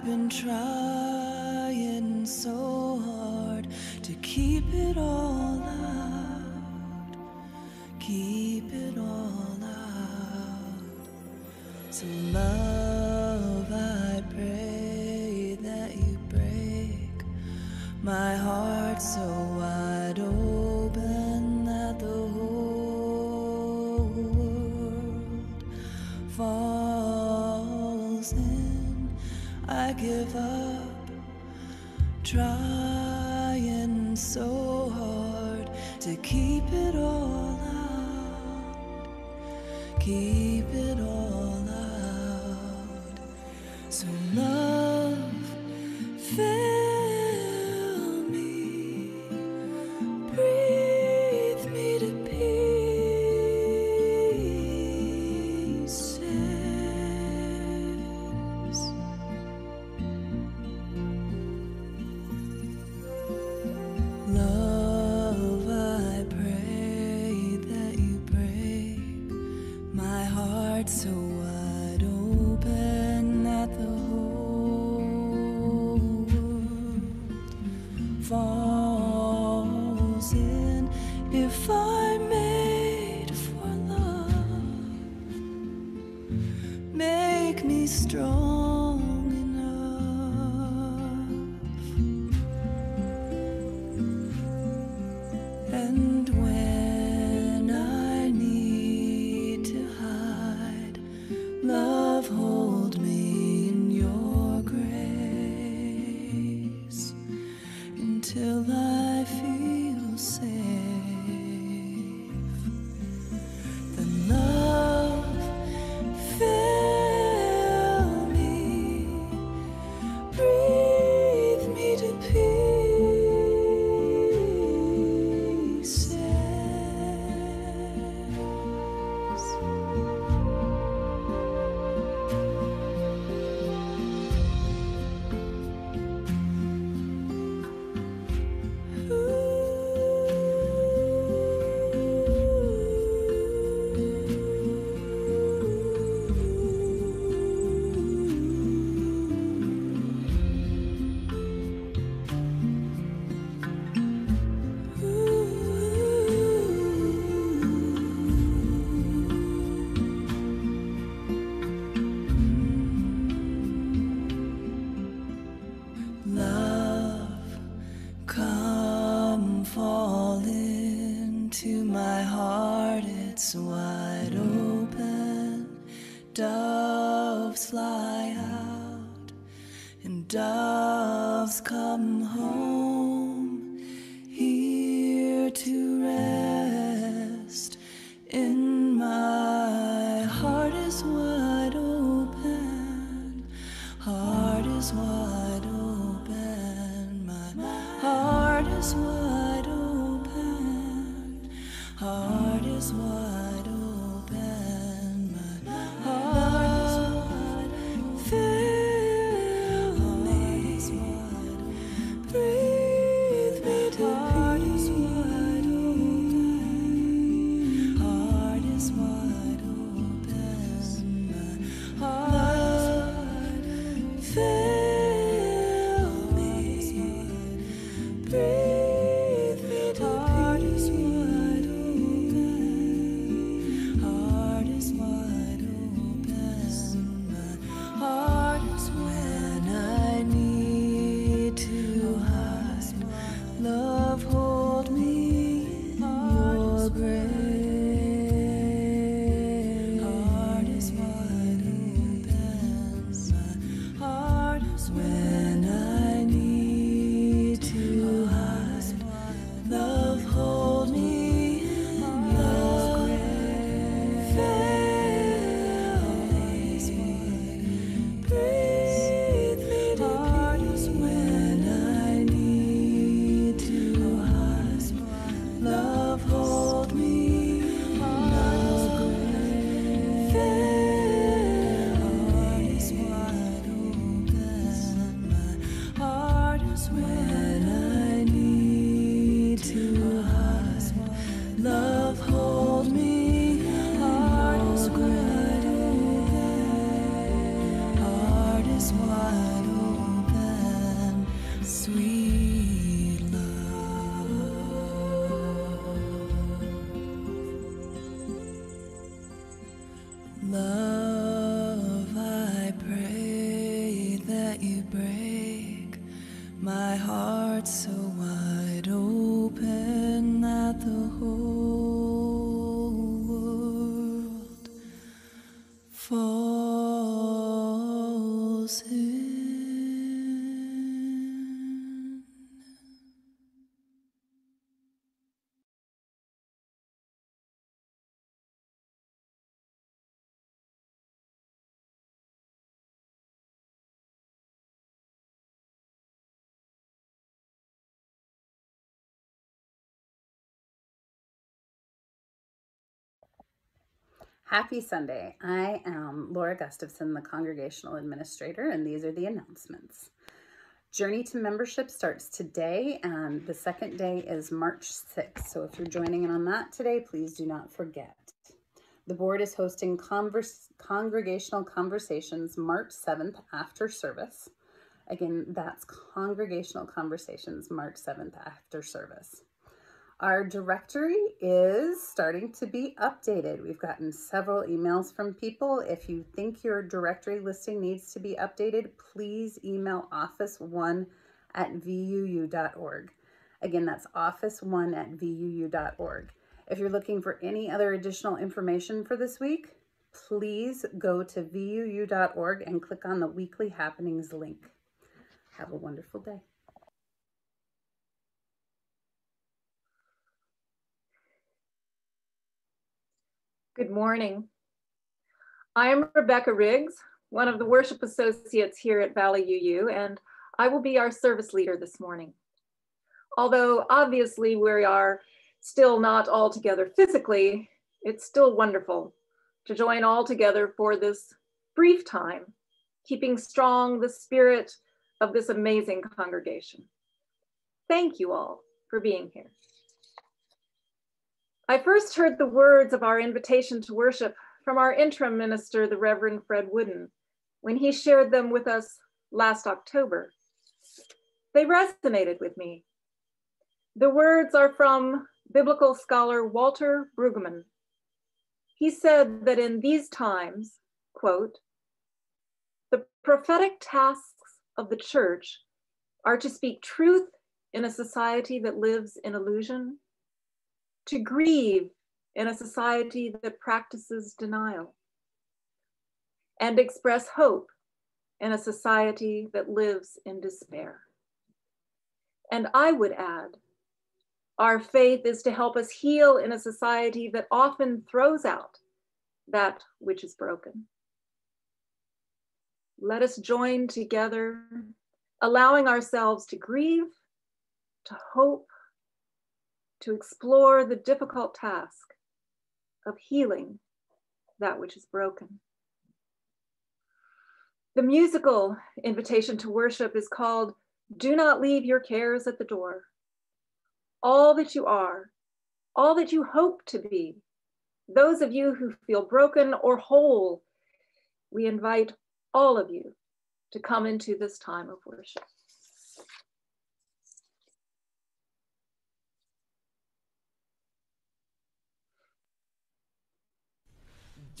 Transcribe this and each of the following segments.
I've been trying. if I made for love, make me strong. What. You break my heart so wide open that the whole Happy Sunday. I am Laura Gustafson, the Congregational Administrator, and these are the announcements. Journey to Membership starts today, and the second day is March 6th. So if you're joining in on that today, please do not forget. The board is hosting converse, congregational conversations March 7th after service. Again, that's congregational conversations March 7th after service. Our directory is starting to be updated. We've gotten several emails from people. If you think your directory listing needs to be updated, please email office1 at vuu.org. Again, that's office1 at vuu.org. If you're looking for any other additional information for this week, please go to vuu.org and click on the weekly happenings link. Have a wonderful day. Good morning. I am Rebecca Riggs, one of the worship associates here at Valley UU, and I will be our service leader this morning. Although obviously we are still not all together physically, it's still wonderful to join all together for this brief time, keeping strong the spirit of this amazing congregation. Thank you all for being here. I first heard the words of our invitation to worship from our interim minister, the Reverend Fred Wooden, when he shared them with us last October. They resonated with me. The words are from biblical scholar Walter Brueggemann. He said that in these times, quote, the prophetic tasks of the church are to speak truth in a society that lives in illusion to grieve in a society that practices denial, and express hope in a society that lives in despair. And I would add, our faith is to help us heal in a society that often throws out that which is broken. Let us join together, allowing ourselves to grieve, to hope, to explore the difficult task of healing that which is broken. The musical invitation to worship is called Do Not Leave Your Cares at the Door. All that you are, all that you hope to be, those of you who feel broken or whole, we invite all of you to come into this time of worship.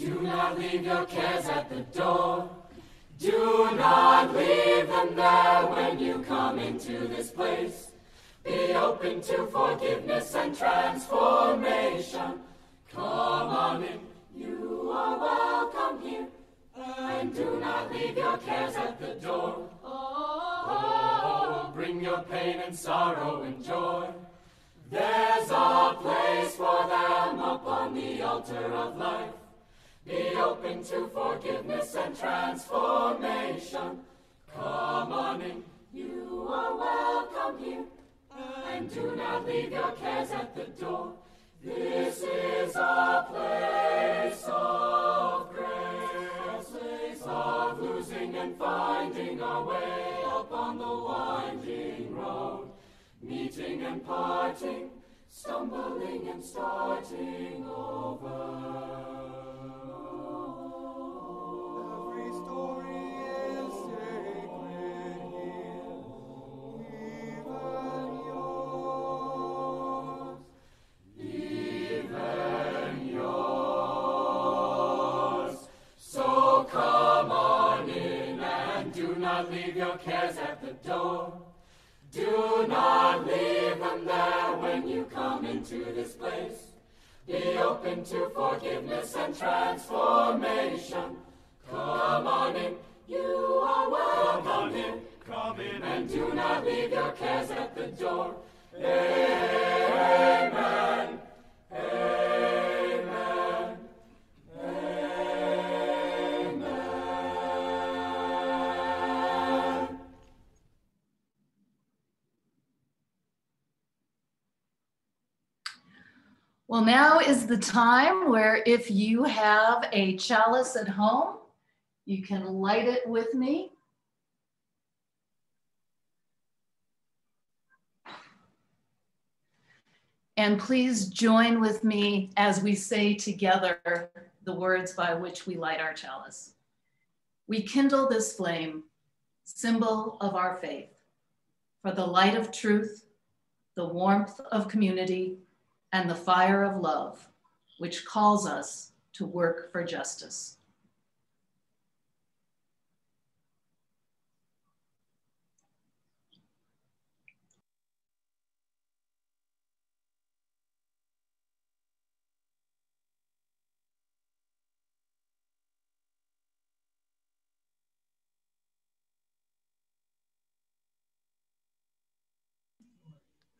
Do not leave your cares at the door. Do not leave them there when you come into this place. Be open to forgiveness and transformation. Come on in, you are welcome here. And do not leave your cares at the door. Oh, bring your pain and sorrow and joy. There's a place for them upon the altar of life. Be open to forgiveness and transformation. Come on in, you are welcome here. And do not leave your cares at the door. This is a place of grace, a place of losing and finding our way up on the winding road, meeting and parting, stumbling and starting over. Leave them there when you come into this place. Be open to forgiveness and transformation. Come on in, you are welcome in. Come in and do not leave your cares at the door. Amen. Well, now is the time where if you have a chalice at home, you can light it with me. And please join with me as we say together the words by which we light our chalice. We kindle this flame, symbol of our faith, for the light of truth, the warmth of community, and the fire of love, which calls us to work for justice.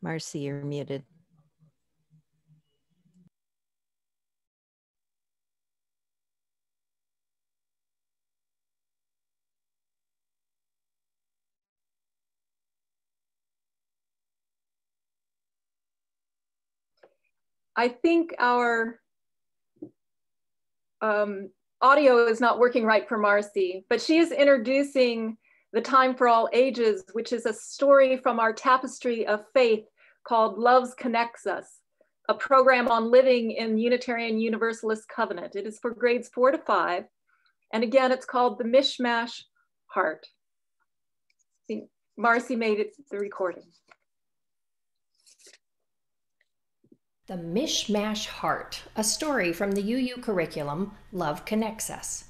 Marcy, you're muted. I think our um, audio is not working right for Marcy, but she is introducing The Time for All Ages, which is a story from our tapestry of faith called Loves Connects Us, a program on living in Unitarian Universalist Covenant. It is for grades four to five. And again, it's called The Mishmash Heart. See, Marcy made it the recording. The Mishmash Heart, a story from the UU curriculum Love Connects Us.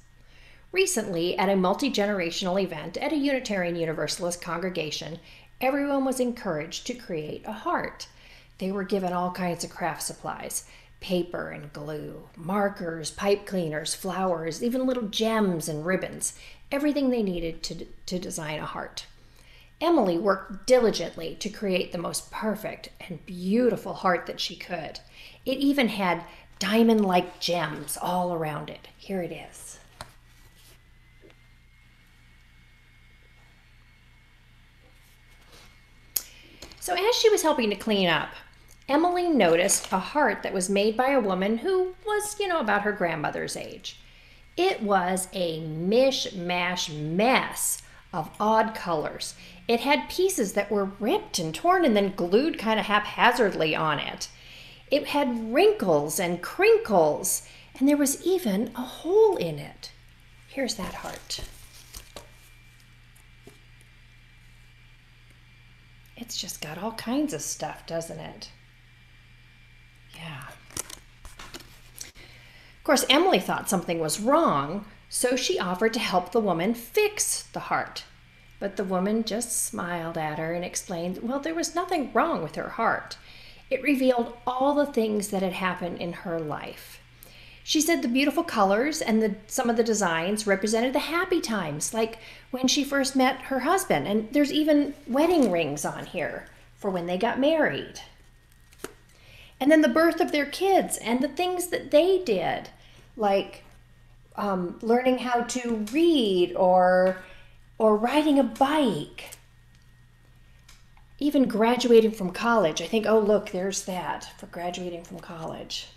Recently, at a multi generational event at a Unitarian Universalist congregation, everyone was encouraged to create a heart. They were given all kinds of craft supplies paper and glue, markers, pipe cleaners, flowers, even little gems and ribbons, everything they needed to, to design a heart. Emily worked diligently to create the most perfect and beautiful heart that she could. It even had diamond like gems all around it. Here it is. So, as she was helping to clean up, Emily noticed a heart that was made by a woman who was, you know, about her grandmother's age. It was a mishmash mess of odd colors. It had pieces that were ripped and torn and then glued kind of haphazardly on it. It had wrinkles and crinkles, and there was even a hole in it. Here's that heart. It's just got all kinds of stuff, doesn't it? Yeah. Of course, Emily thought something was wrong, so she offered to help the woman fix the heart. But the woman just smiled at her and explained, well, there was nothing wrong with her heart. It revealed all the things that had happened in her life. She said the beautiful colors and the, some of the designs represented the happy times, like when she first met her husband. And there's even wedding rings on here for when they got married. And then the birth of their kids and the things that they did, like um, learning how to read or or riding a bike. Even graduating from college i think oh look there's that for graduating from college.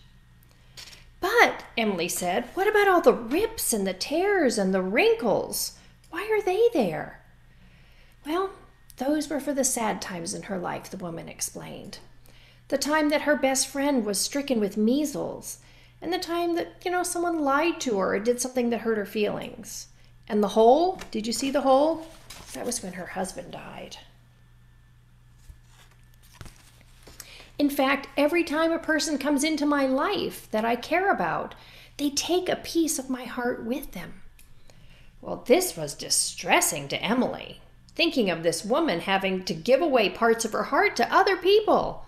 But emily said what about all the rips and the tears and the wrinkles? Why are they there? Well those were for the sad times in her life the woman explained. The time that her best friend was stricken with measles and the time that, you know, someone lied to her or did something that hurt her feelings. And the hole, did you see the hole? That was when her husband died. In fact, every time a person comes into my life that I care about, they take a piece of my heart with them. Well, this was distressing to Emily, thinking of this woman having to give away parts of her heart to other people.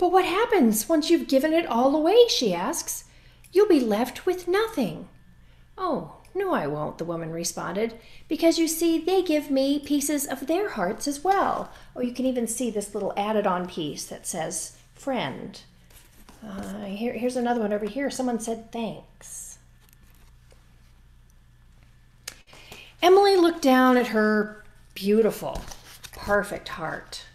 But what happens once you've given it all away? she asks. You'll be left with nothing. Oh, no, I won't, the woman responded, because you see, they give me pieces of their hearts as well. Oh, you can even see this little added on piece that says friend. Uh, here, here's another one over here. Someone said thanks. Emily looked down at her beautiful, perfect heart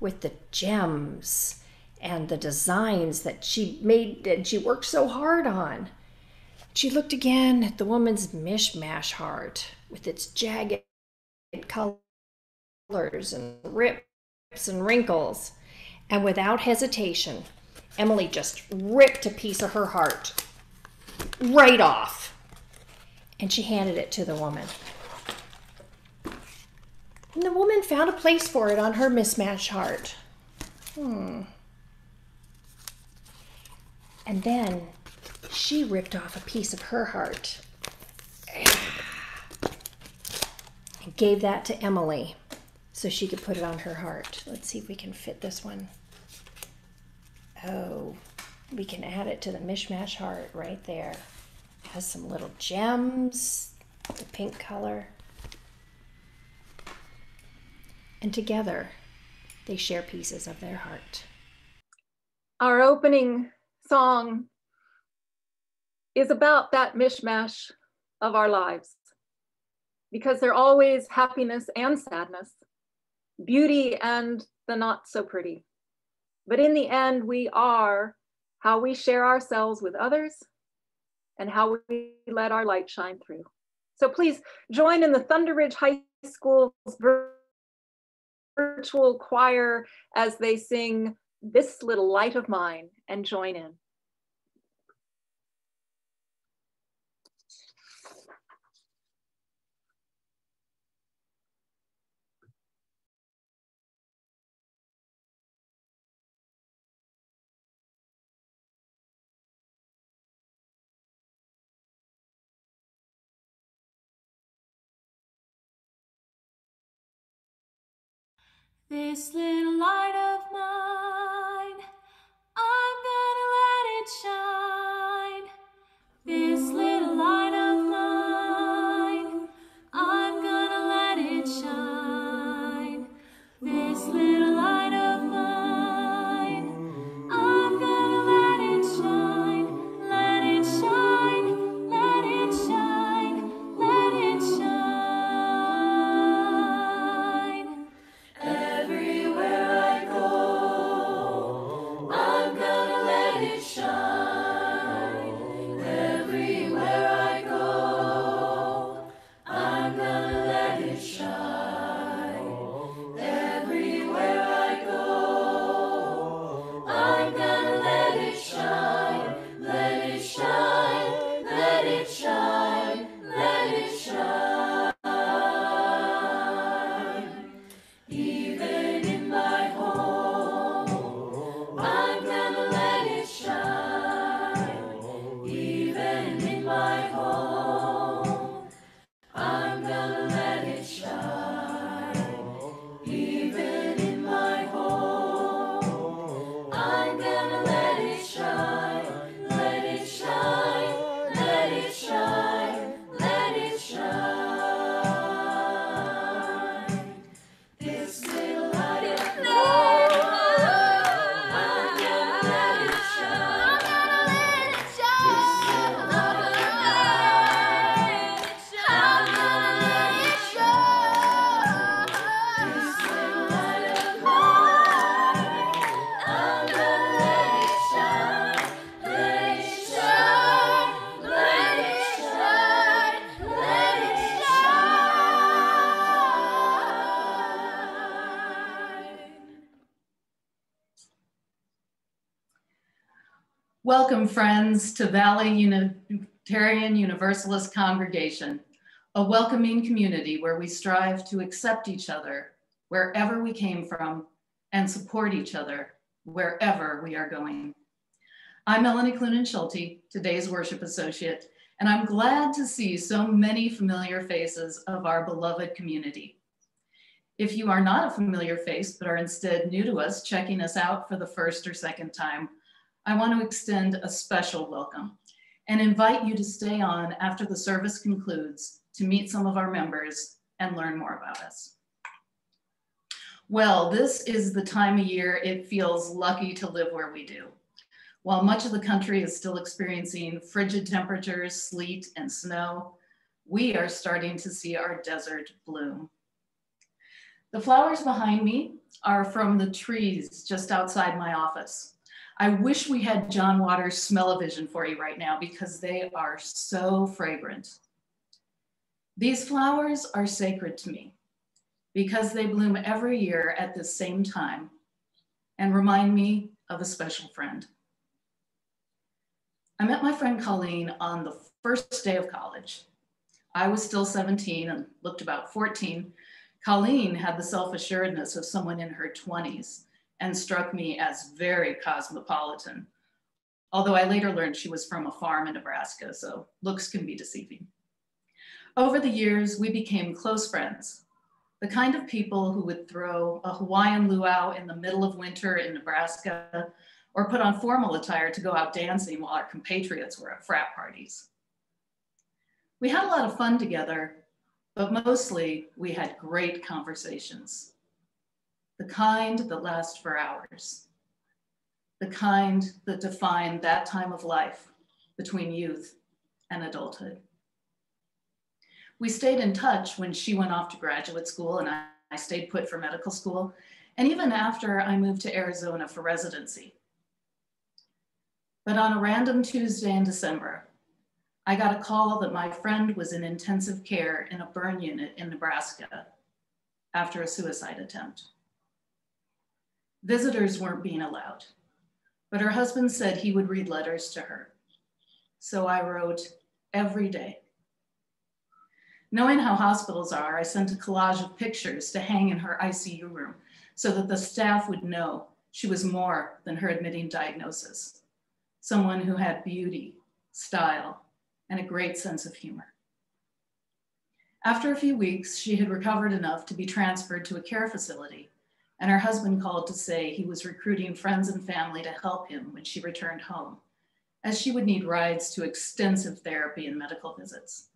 with the gems and the designs that she made and she worked so hard on. She looked again at the woman's mishmash heart with its jagged colors and rips and wrinkles. And without hesitation, Emily just ripped a piece of her heart right off. And she handed it to the woman. And the woman found a place for it on her mismatched heart. Hmm. And then she ripped off a piece of her heart and gave that to Emily so she could put it on her heart. Let's see if we can fit this one. Oh, we can add it to the mishmash heart right there. It has some little gems, the pink color. And together, they share pieces of their heart. Our opening song is about that mishmash of our lives because they're always happiness and sadness, beauty and the not so pretty. But in the end, we are how we share ourselves with others and how we let our light shine through. So please join in the Thunder Ridge High School's virtual choir as they sing This Little Light of Mine and join in. This little light of mine, Welcome, friends, to Valley Unitarian Universalist Congregation, a welcoming community where we strive to accept each other wherever we came from and support each other wherever we are going. I'm Melanie Clunan Schulte, today's worship associate, and I'm glad to see so many familiar faces of our beloved community. If you are not a familiar face, but are instead new to us, checking us out for the first or second time, I want to extend a special welcome and invite you to stay on after the service concludes to meet some of our members and learn more about us. Well, this is the time of year it feels lucky to live where we do. While much of the country is still experiencing frigid temperatures, sleet, and snow, we are starting to see our desert bloom. The flowers behind me are from the trees just outside my office. I wish we had John Waters smell-o-vision for you right now because they are so fragrant. These flowers are sacred to me because they bloom every year at the same time and remind me of a special friend. I met my friend Colleen on the first day of college. I was still 17 and looked about 14. Colleen had the self-assuredness of someone in her 20s and struck me as very cosmopolitan. Although I later learned she was from a farm in Nebraska, so looks can be deceiving. Over the years, we became close friends, the kind of people who would throw a Hawaiian luau in the middle of winter in Nebraska or put on formal attire to go out dancing while our compatriots were at frat parties. We had a lot of fun together, but mostly we had great conversations. The kind that last for hours. The kind that define that time of life between youth and adulthood. We stayed in touch when she went off to graduate school and I, I stayed put for medical school, and even after I moved to Arizona for residency. But on a random Tuesday in December, I got a call that my friend was in intensive care in a burn unit in Nebraska after a suicide attempt. Visitors weren't being allowed, but her husband said he would read letters to her. So I wrote every day. Knowing how hospitals are, I sent a collage of pictures to hang in her ICU room so that the staff would know she was more than her admitting diagnosis. Someone who had beauty, style, and a great sense of humor. After a few weeks, she had recovered enough to be transferred to a care facility, and her husband called to say he was recruiting friends and family to help him when she returned home, as she would need rides to extensive therapy and medical visits.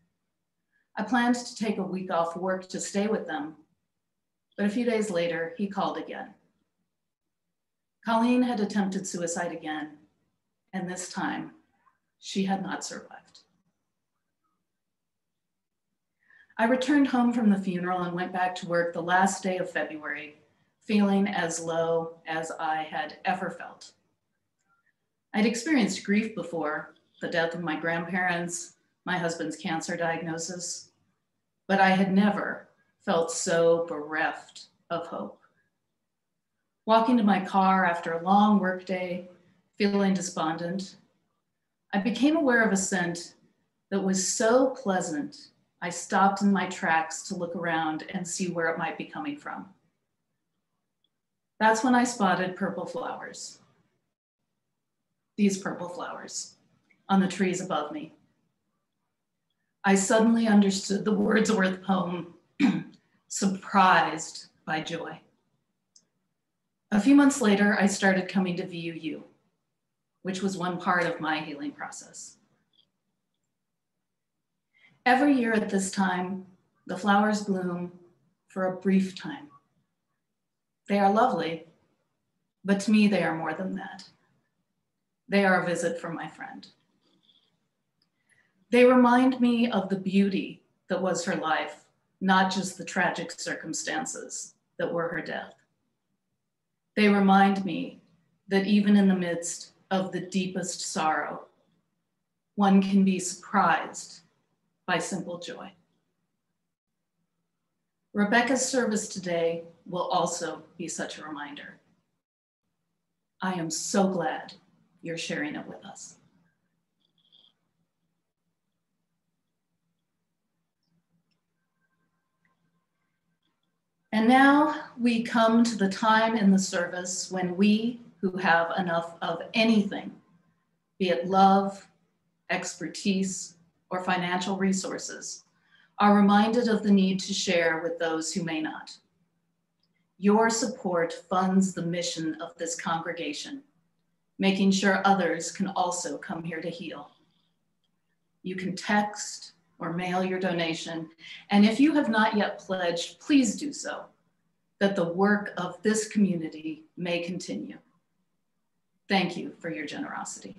I planned to take a week off work to stay with them, but a few days later, he called again. Colleen had attempted suicide again, and this time, she had not survived. I returned home from the funeral and went back to work the last day of February, feeling as low as I had ever felt. I'd experienced grief before the death of my grandparents, my husband's cancer diagnosis, but I had never felt so bereft of hope. Walking to my car after a long workday, feeling despondent, I became aware of a scent that was so pleasant, I stopped in my tracks to look around and see where it might be coming from. That's when I spotted purple flowers. These purple flowers on the trees above me. I suddenly understood the Wordsworth poem, Surprised by Joy. A few months later, I started coming to VUU, which was one part of my healing process. Every year at this time, the flowers bloom for a brief time. They are lovely, but to me, they are more than that. They are a visit from my friend. They remind me of the beauty that was her life, not just the tragic circumstances that were her death. They remind me that even in the midst of the deepest sorrow, one can be surprised by simple joy. Rebecca's service today will also be such a reminder. I am so glad you're sharing it with us. And now we come to the time in the service when we who have enough of anything, be it love, expertise, or financial resources are reminded of the need to share with those who may not. Your support funds the mission of this congregation, making sure others can also come here to heal. You can text or mail your donation, and if you have not yet pledged, please do so, that the work of this community may continue. Thank you for your generosity.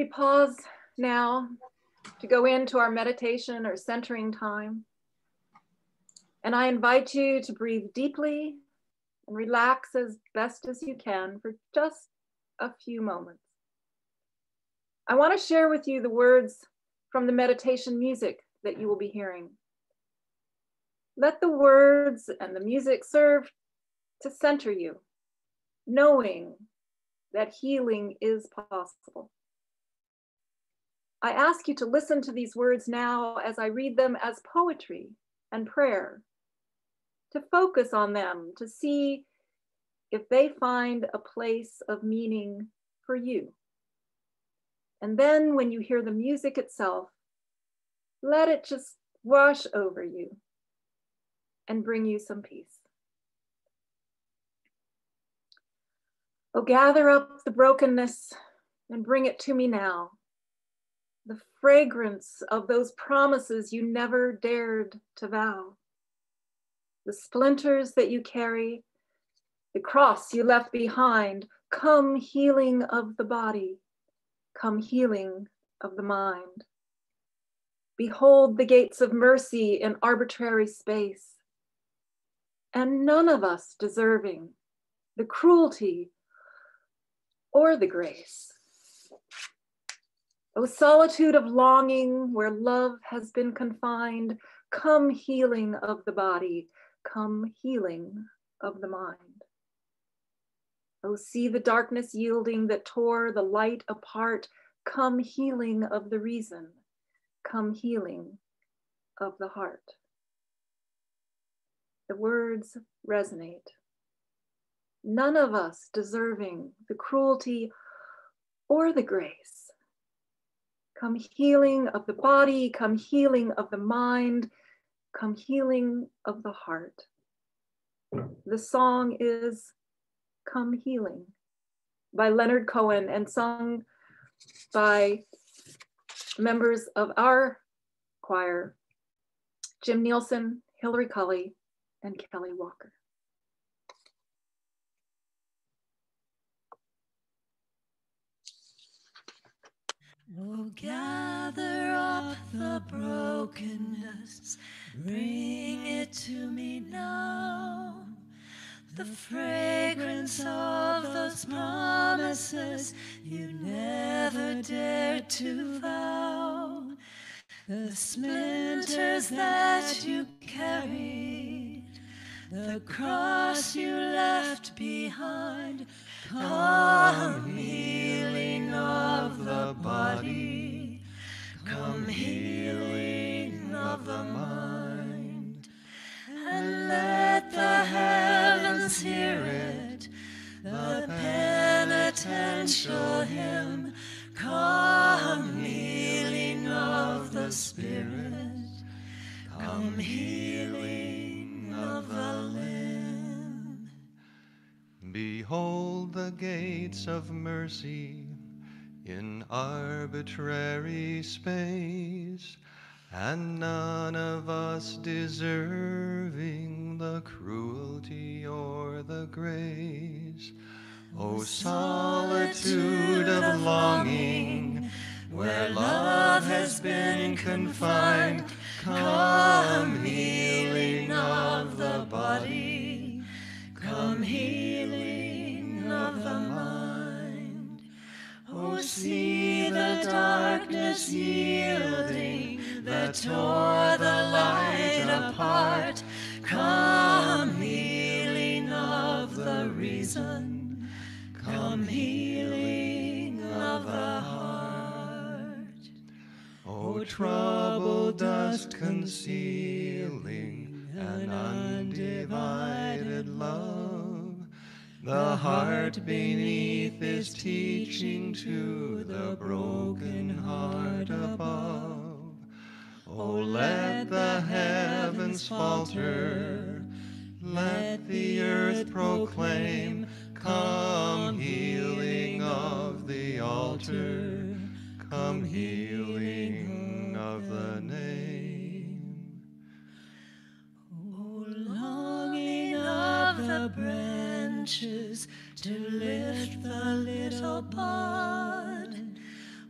We pause now to go into our meditation or centering time. And I invite you to breathe deeply and relax as best as you can for just a few moments. I want to share with you the words from the meditation music that you will be hearing. Let the words and the music serve to center you, knowing that healing is possible. I ask you to listen to these words now as I read them as poetry and prayer, to focus on them, to see if they find a place of meaning for you. And then when you hear the music itself, let it just wash over you and bring you some peace. Oh, gather up the brokenness and bring it to me now. Fragrance of those promises you never dared to vow. The splinters that you carry, the cross you left behind. Come, healing of the body, come, healing of the mind. Behold the gates of mercy in arbitrary space. And none of us deserving the cruelty or the grace. O solitude of longing where love has been confined, come healing of the body, come healing of the mind. Oh, see the darkness yielding that tore the light apart, come healing of the reason, come healing of the heart. The words resonate. None of us deserving the cruelty or the grace. Come healing of the body, come healing of the mind, come healing of the heart. The song is Come Healing by Leonard Cohen and sung by members of our choir, Jim Nielsen, Hillary Cully, and Kelly Walker. Oh, gather up the brokenness, bring it to me now. The fragrance of those promises you never dared to vow. The splinters that you carried, the cross you left behind. Come, healing of the body, come, healing of the mind, and let the heavens hear it, the penitential hymn. Come, healing of the spirit, come, healing of the. Behold the gates of mercy in arbitrary space, and none of us deserving the cruelty or the grace. O solitude of longing, where love has been confined, come healing of the body, come healing of the mind. Oh, see the darkness yielding that tore the light apart. Come, healing of the reason. Come, healing of the heart. Oh, oh, o troubled dust concealing an undivided love. The heart beneath is teaching to the broken heart above. Oh, let the heavens falter, let the earth proclaim, come healing of the altar, come healing to lift the little bud.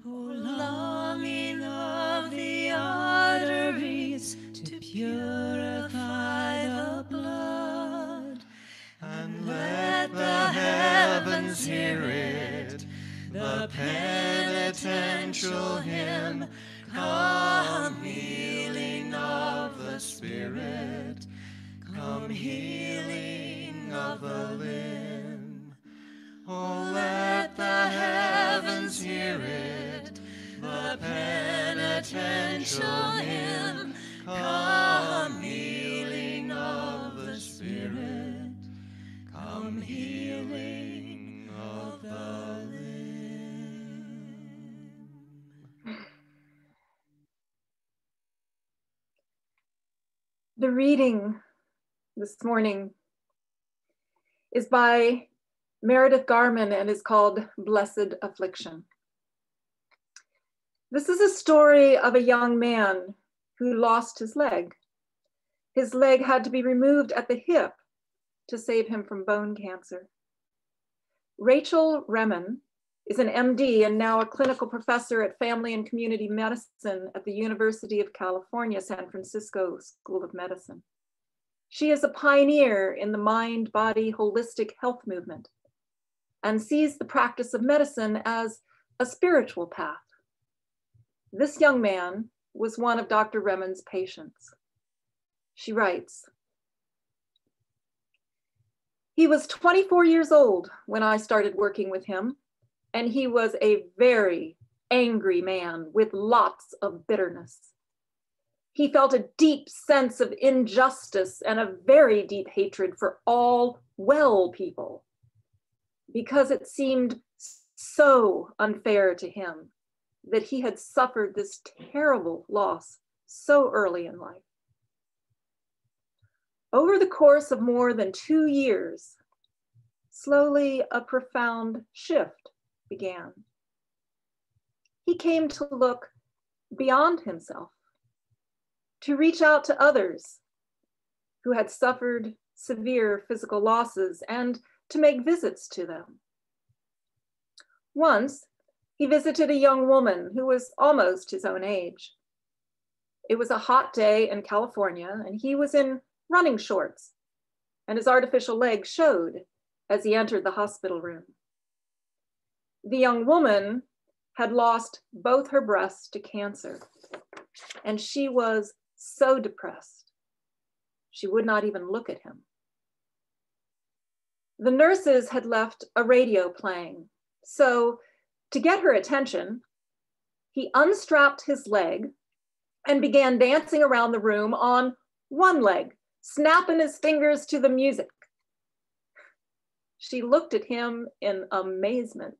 Oh, longing of the arteries to purify the blood. And let the heavens hear it, the penitential hymn, reading this morning is by Meredith Garman and is called Blessed Affliction. This is a story of a young man who lost his leg. His leg had to be removed at the hip to save him from bone cancer. Rachel Remen is an MD and now a clinical professor at family and community medicine at the University of California, San Francisco School of Medicine. She is a pioneer in the mind body holistic health movement and sees the practice of medicine as a spiritual path. This young man was one of Dr. Remen's patients. She writes, he was 24 years old when I started working with him, and he was a very angry man with lots of bitterness. He felt a deep sense of injustice and a very deep hatred for all well people because it seemed so unfair to him that he had suffered this terrible loss so early in life. Over the course of more than two years, slowly a profound shift began. He came to look beyond himself, to reach out to others who had suffered severe physical losses and to make visits to them. Once, he visited a young woman who was almost his own age. It was a hot day in California, and he was in running shorts, and his artificial leg showed as he entered the hospital room. The young woman had lost both her breasts to cancer, and she was so depressed, she would not even look at him. The nurses had left a radio playing, so to get her attention, he unstrapped his leg and began dancing around the room on one leg snapping his fingers to the music. She looked at him in amazement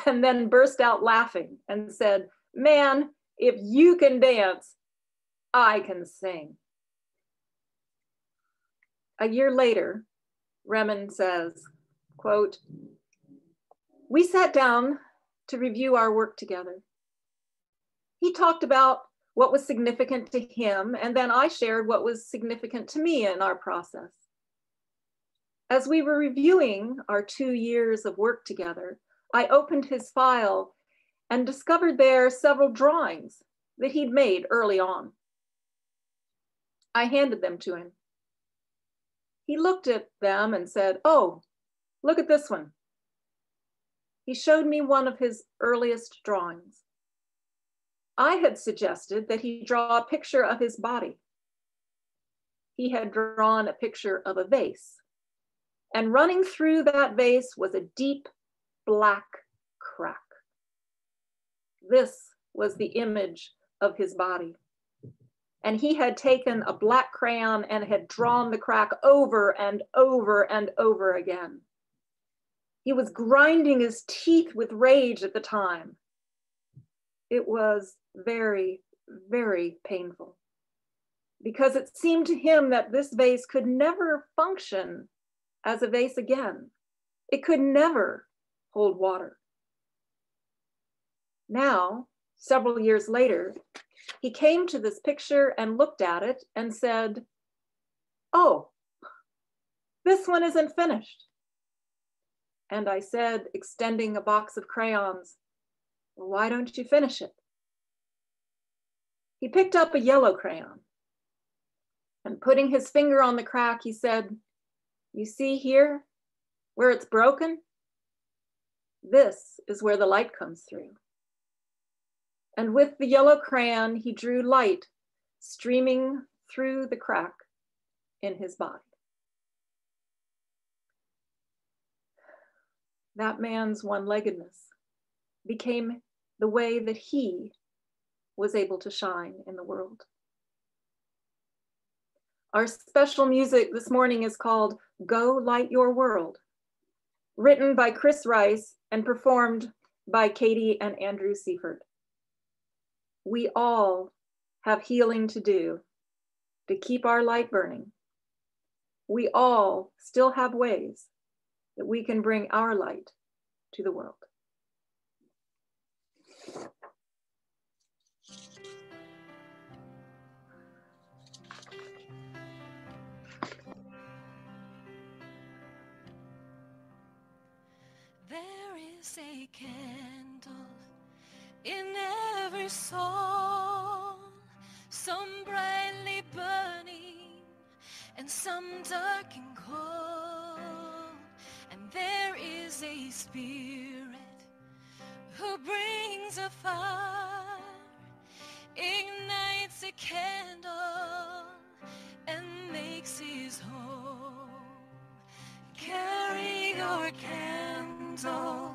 and then burst out laughing and said, Man, if you can dance, I can sing. A year later, Remen says, quote, we sat down to review our work together. He talked about what was significant to him, and then I shared what was significant to me in our process. As we were reviewing our two years of work together, I opened his file and discovered there several drawings that he'd made early on. I handed them to him. He looked at them and said, Oh, look at this one. He showed me one of his earliest drawings. I had suggested that he draw a picture of his body. He had drawn a picture of a vase, and running through that vase was a deep black crack. This was the image of his body. And he had taken a black crayon and had drawn the crack over and over and over again He was grinding his teeth with rage at the time. It was very, very painful because it seemed to him that this vase could never function as a vase again. It could never hold water. Now, several years later, he came to this picture and looked at it and said, Oh, this one isn't finished. And I said, extending a box of crayons, Why don't you finish it? He picked up a yellow crayon and putting his finger on the crack, he said, You see here where it's broken? This is where the light comes through. And with the yellow crayon, he drew light streaming through the crack in his body. That man's one leggedness became the way that he was able to shine in the world. Our special music this morning is called Go Light Your World, written by Chris Rice and performed by Katie and Andrew Seifert. We all have healing to do to keep our light burning. We all still have ways that we can bring our light to the world. There is a candle in every soul, some brightly burning and some dark and cold. And there is a spirit who brings a fire, ignites a candle, and makes his home. Carry your candle,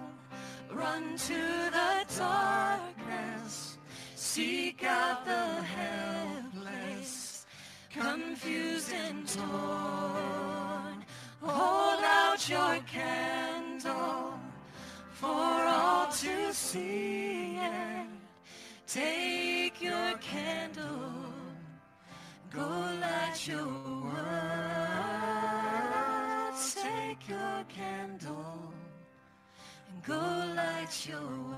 run to the darkness, seek out the helpless, confused and torn. Hold out your candle for all to see it. Take your candle, go light your world. Your candle and go light your world.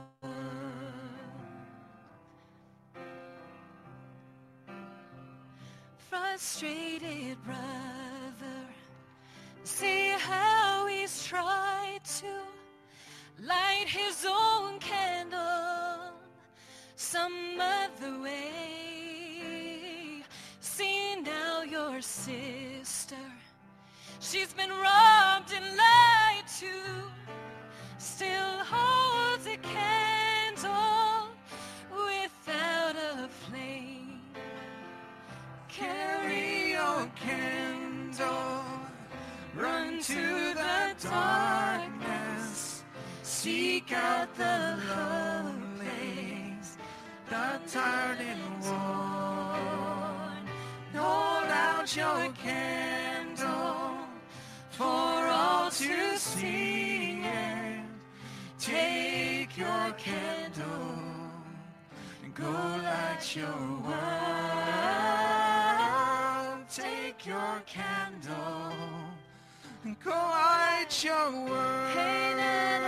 Frustrated brother, see how he's tried to light his own candle some other way. See now your sister, she's been robbed and lied to, still holds a candle without a flame. Carry your candle, run to the darkness, seek out the loveless, the tired and worn. Hold out your candle for all to see and take your candle and go light your world. Take your candle and go light your world. Hey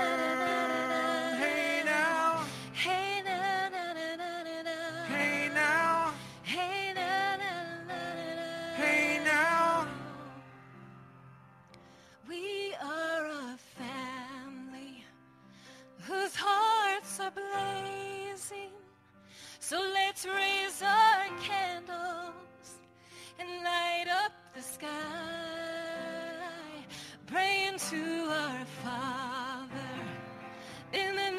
So let's raise our candles and light up the sky, praying to our Father in the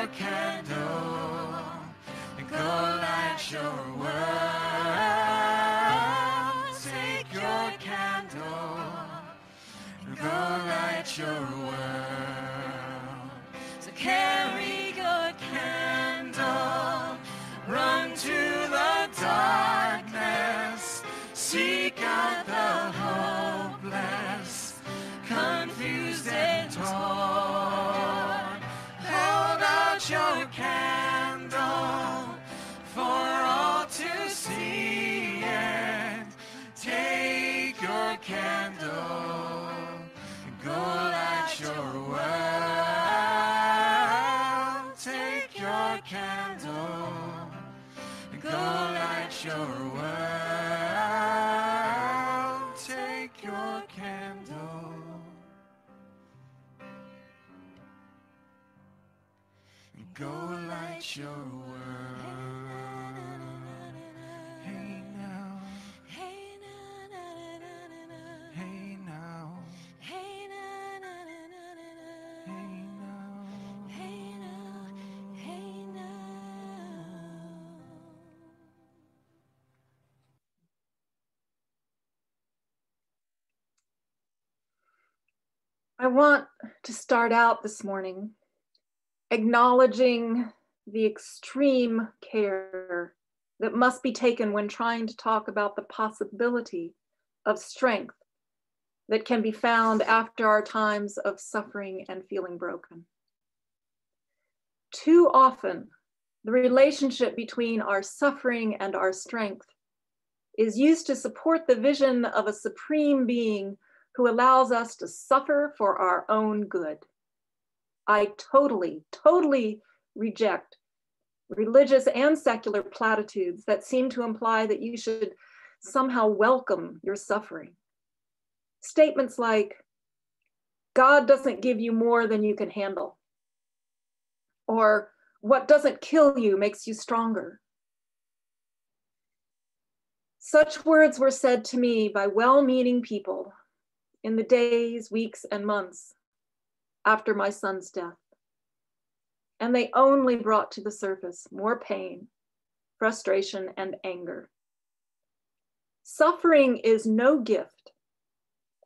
your candle and go light your world. Want to start out this morning acknowledging the extreme care that must be taken when trying to talk about the possibility of strength that can be found after our times of suffering and feeling broken. Too often, the relationship between our suffering and our strength is used to support the vision of a supreme being who allows us to suffer for our own good. I totally, totally reject religious and secular platitudes that seem to imply that you should somehow welcome your suffering. Statements like, God doesn't give you more than you can handle, or what doesn't kill you makes you stronger. Such words were said to me by well meaning people in the days, weeks, and months after my son's death. And they only brought to the surface more pain, frustration, and anger. Suffering is no gift,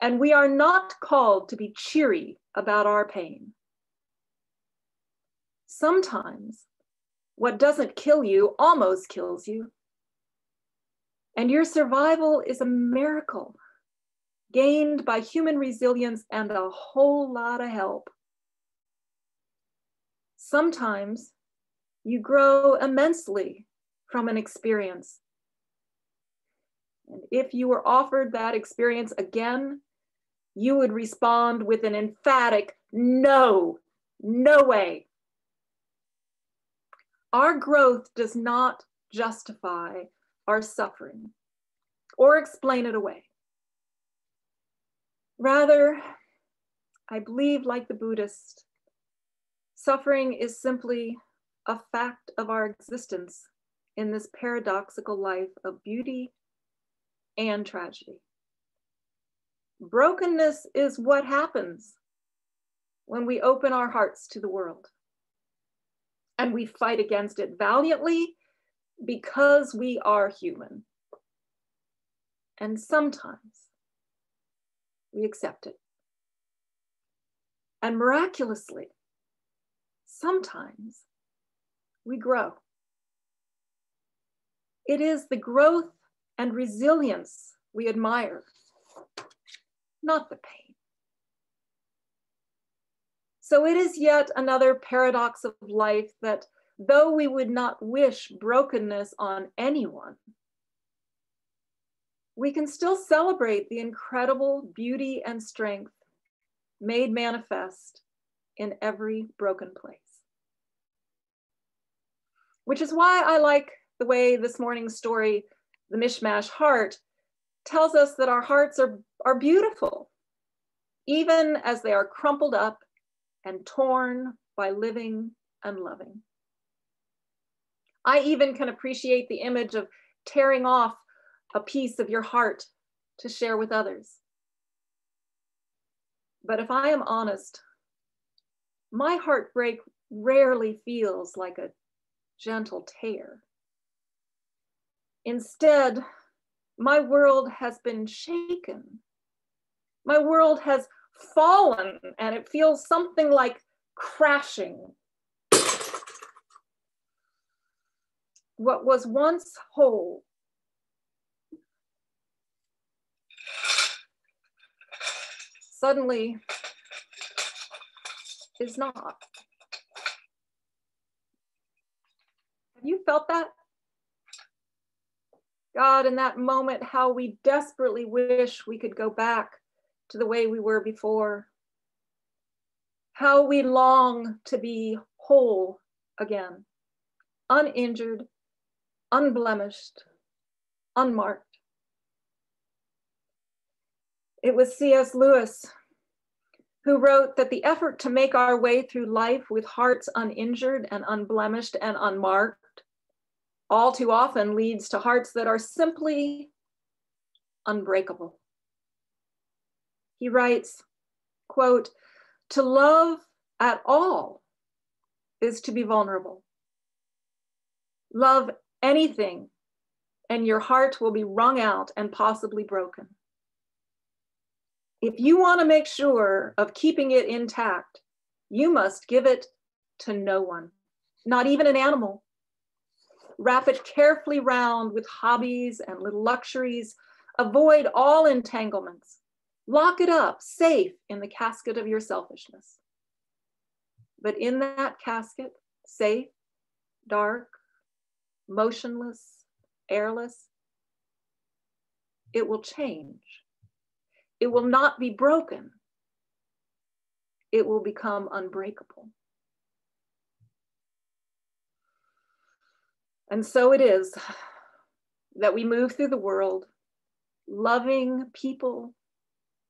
and we are not called to be cheery about our pain. Sometimes what doesn't kill you almost kills you, and your survival is a miracle gained by human resilience and a whole lot of help. Sometimes you grow immensely from an experience. And if you were offered that experience again, you would respond with an emphatic no, no way. Our growth does not justify our suffering or explain it away. Rather, I believe, like the Buddhist, suffering is simply a fact of our existence in this paradoxical life of beauty and tragedy. Brokenness is what happens when we open our hearts to the world and we fight against it valiantly because we are human. And sometimes we accept it. And miraculously, sometimes we grow. It is the growth and resilience we admire, not the pain. So it is yet another paradox of life that though we would not wish brokenness on anyone, we can still celebrate the incredible beauty and strength made manifest in every broken place. Which is why I like the way this morning's story, The Mishmash Heart, tells us that our hearts are, are beautiful, even as they are crumpled up and torn by living and loving. I even can appreciate the image of tearing off a piece of your heart to share with others. But if I am honest, my heartbreak rarely feels like a gentle tear. Instead, my world has been shaken. My world has fallen and it feels something like crashing. What was once whole suddenly is not. Have you felt that? God, in that moment, how we desperately wish we could go back to the way we were before. How we long to be whole again, uninjured, unblemished, unmarked. It was C.S. Lewis who wrote that the effort to make our way through life with hearts uninjured and unblemished and unmarked all too often leads to hearts that are simply unbreakable. He writes, quote, to love at all is to be vulnerable. Love anything and your heart will be wrung out and possibly broken. If you want to make sure of keeping it intact, you must give it to no one, not even an animal. Wrap it carefully round with hobbies and little luxuries. Avoid all entanglements. Lock it up safe in the casket of your selfishness. But in that casket, safe, dark, motionless, airless, it will change. It will not be broken. It will become unbreakable. And so it is that we move through the world loving people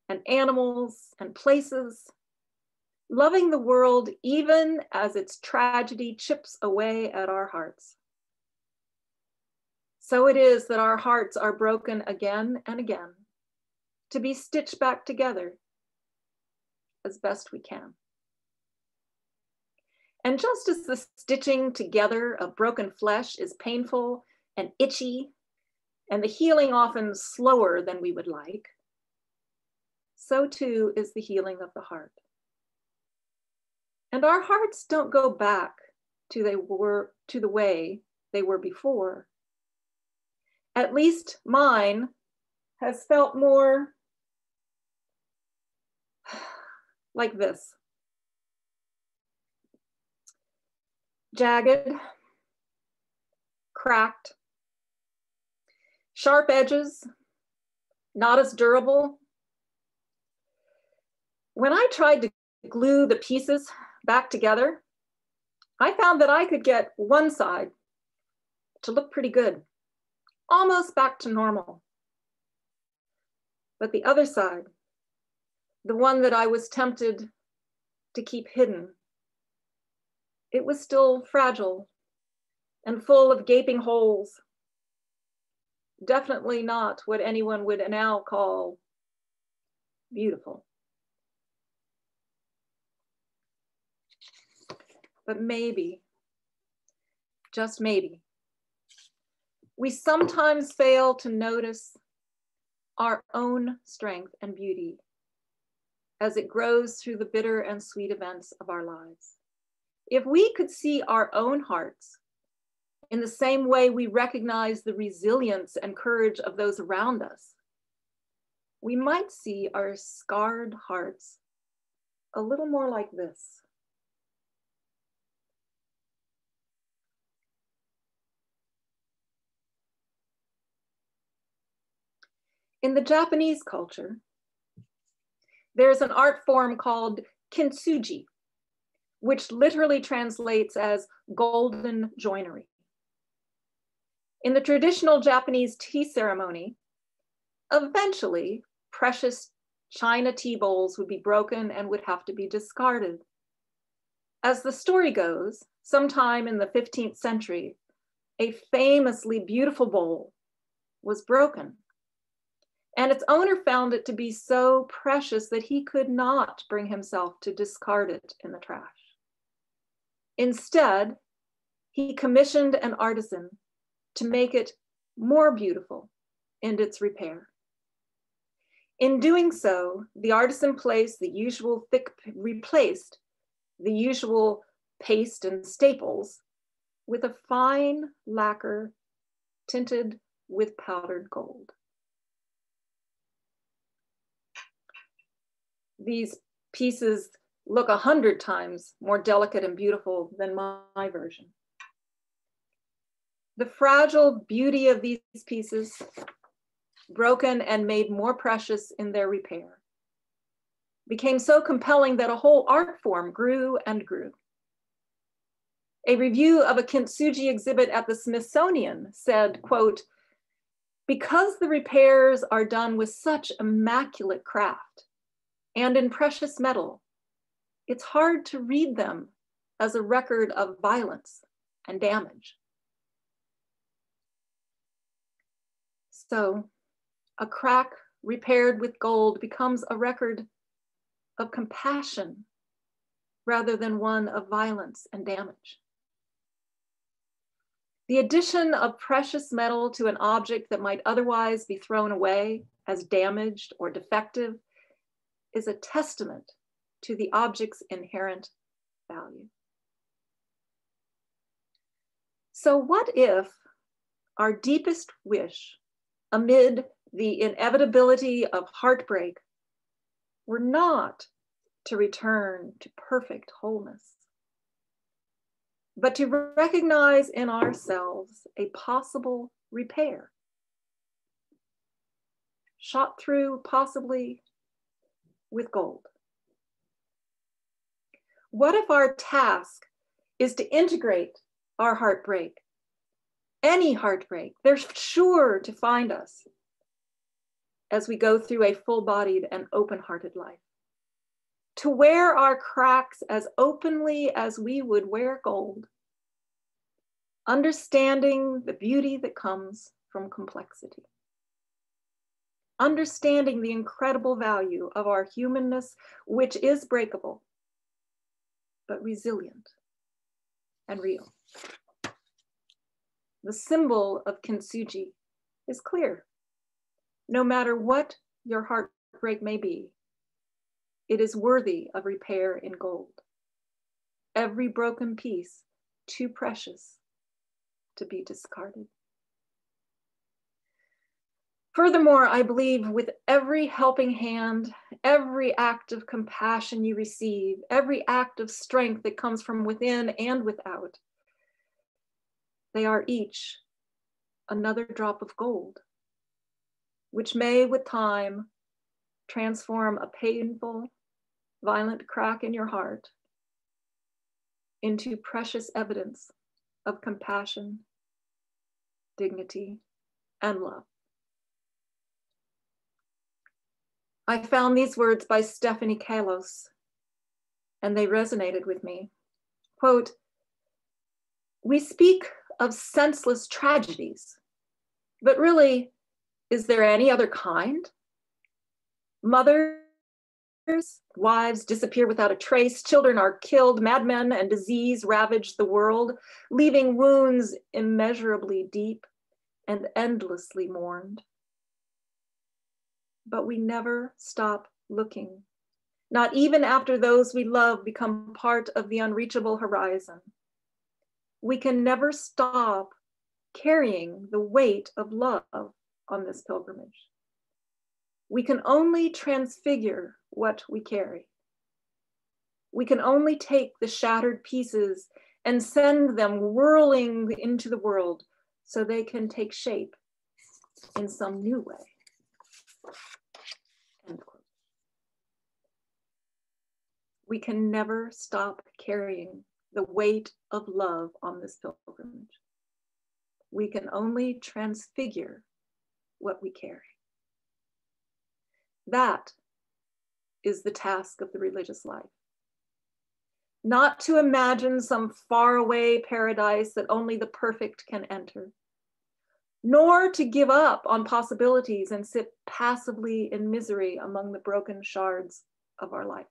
and animals and places, loving the world even as its tragedy chips away at our hearts. So it is that our hearts are broken again and again to be stitched back together as best we can. And just as the stitching together of broken flesh is painful and itchy, and the healing often slower than we would like, so too is the healing of the heart. And our hearts don't go back to they were to the way they were before. At least mine has felt more like this. Jagged, cracked, sharp edges, not as durable. When I tried to glue the pieces back together, I found that I could get one side to look pretty good, almost back to normal. But the other side, the one that I was tempted to keep hidden, it was still fragile and full of gaping holes. Definitely not what anyone would now call beautiful. But maybe, just maybe, we sometimes fail to notice our own strength and beauty as it grows through the bitter and sweet events of our lives. If we could see our own hearts in the same way we recognize the resilience and courage of those around us, we might see our scarred hearts a little more like this. In the Japanese culture, there's an art form called kintsugi, which literally translates as golden joinery. In the traditional Japanese tea ceremony, eventually precious china tea bowls would be broken and would have to be discarded. As the story goes, sometime in the 15th century, a famously beautiful bowl was broken and its owner found it to be so precious that he could not bring himself to discard it in the trash. Instead, he commissioned an artisan to make it more beautiful in its repair. In doing so, the artisan placed the usual thick, replaced the usual paste and staples with a fine lacquer tinted with powdered gold. These pieces look a hundred times more delicate and beautiful than my, my version. The fragile beauty of these pieces, broken and made more precious in their repair, became so compelling that a whole art form grew and grew. A review of a kintsugi exhibit at the Smithsonian said, quote, because the repairs are done with such immaculate craft and in precious metal, it's hard to read them as a record of violence and damage. So a crack repaired with gold becomes a record of compassion rather than one of violence and damage. The addition of precious metal to an object that might otherwise be thrown away as damaged or defective is a testament to the object's inherent value. So, what if our deepest wish amid the inevitability of heartbreak were not to return to perfect wholeness, but to recognize in ourselves a possible repair, shot through possibly with gold? What if our task is to integrate our heartbreak, any heartbreak? They're sure to find us as we go through a full bodied and open hearted life. To wear our cracks as openly as we would wear gold, understanding the beauty that comes from complexity. Understanding the incredible value of our humanness, which is breakable, but resilient and real. The symbol of kintsugi is clear. No matter what your heartbreak may be, it is worthy of repair in gold. Every broken piece too precious to be discarded. Furthermore, I believe with every helping hand, every act of compassion you receive, every act of strength that comes from within and without, they are each another drop of gold, which may with time transform a painful, violent crack in your heart into precious evidence of compassion, dignity, and love. I found these words by Stephanie Kalos, and they resonated with me. Quote, we speak of senseless tragedies, but really, is there any other kind? Mothers, wives disappear without a trace, children are killed, madmen and disease ravage the world, leaving wounds immeasurably deep and endlessly mourned but we never stop looking. Not even after those we love become part of the unreachable horizon. We can never stop carrying the weight of love on this pilgrimage. We can only transfigure what we carry. We can only take the shattered pieces and send them whirling into the world so they can take shape in some new way. We can never stop carrying the weight of love on this pilgrimage. We can only transfigure what we carry. That is the task of the religious life. Not to imagine some faraway paradise that only the perfect can enter, nor to give up on possibilities and sit passively in misery among the broken shards of our life.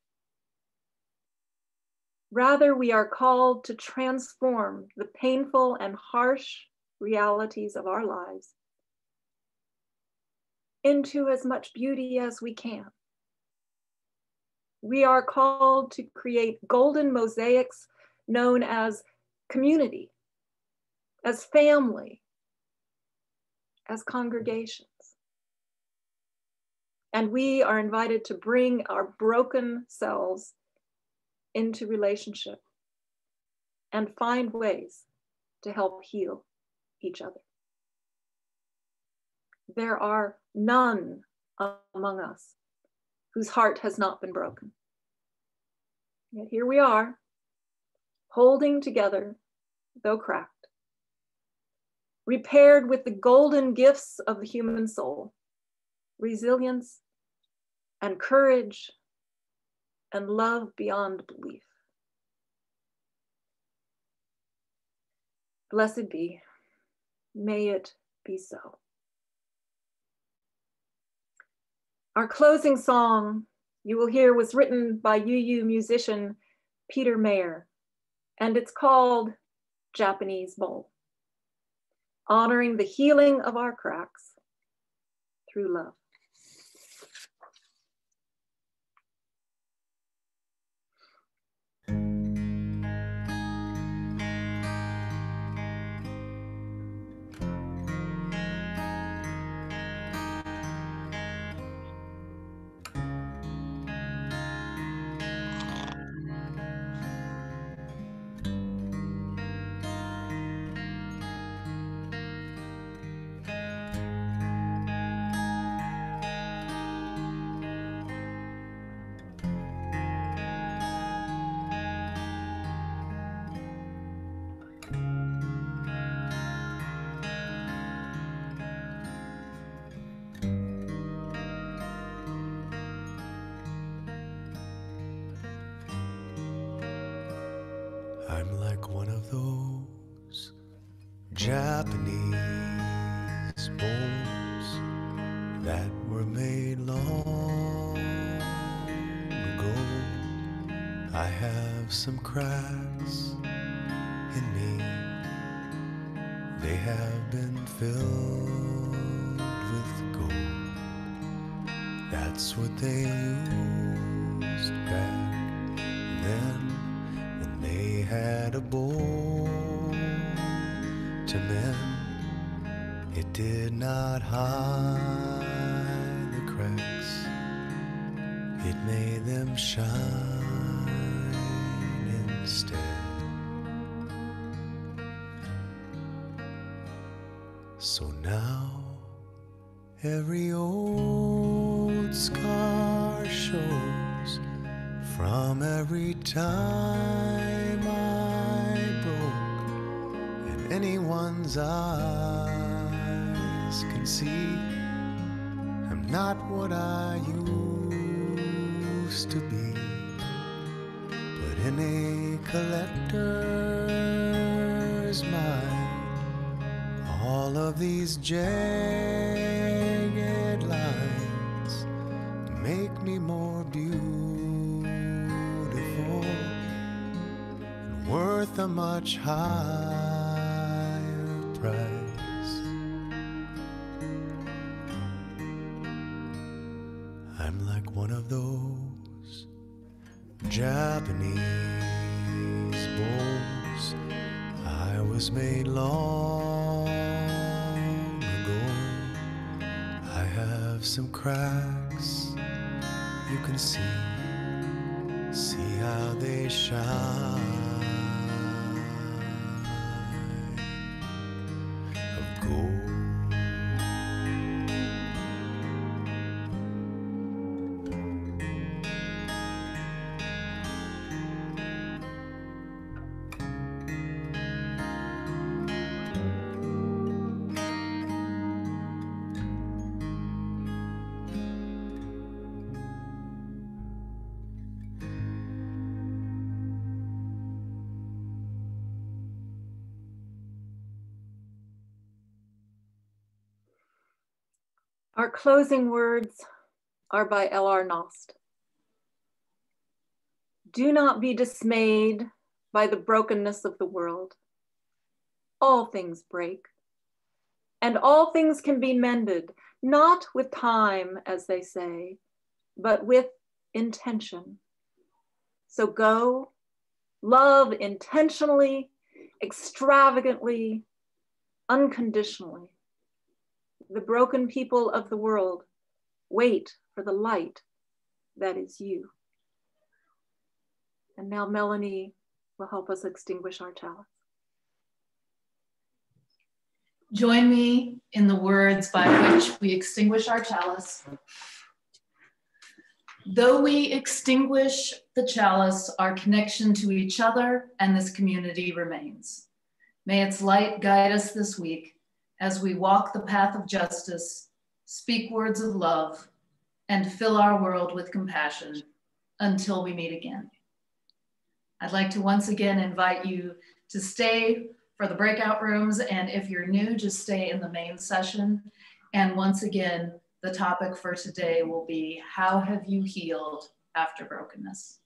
Rather, we are called to transform the painful and harsh realities of our lives into as much beauty as we can. We are called to create golden mosaics known as community, as family, as congregations. And we are invited to bring our broken selves into relationship and find ways to help heal each other. There are none among us whose heart has not been broken. Yet here we are, holding together, though cracked, repaired with the golden gifts of the human soul resilience and courage and love beyond belief. Blessed be. May it be so. Our closing song you will hear was written by UU musician Peter Mayer, and it's called Japanese Bowl, honoring the healing of our cracks through love. Made long ago. I have some cracks in me, they have been filled with gold. That's what they used back then when they had a bowl to mend. It did not hide shine instead. So now every old scar shows from every time I broke, and anyone's eyes can see I'm not what I used to be. But in a collector's mind, all of these jagged lines make me more beautiful and worth a much higher some cracks you can see. See how they shine of gold. Our closing words are by L.R. Knost. Do not be dismayed by the brokenness of the world. All things break, and all things can be mended, not with time, as they say, but with intention. So go, love intentionally, extravagantly, unconditionally. The broken people of the world wait for the light that is you. And now Melanie will help us extinguish our chalice. Join me in the words by which we extinguish our chalice. Though we extinguish the chalice, our connection to each other and this community remains. May its light guide us this week as we walk the path of justice, speak words of love, and fill our world with compassion until we meet again. I'd like to once again invite you to stay for the breakout rooms. And if you're new, just stay in the main session. And once again, the topic for today will be how have you healed after brokenness?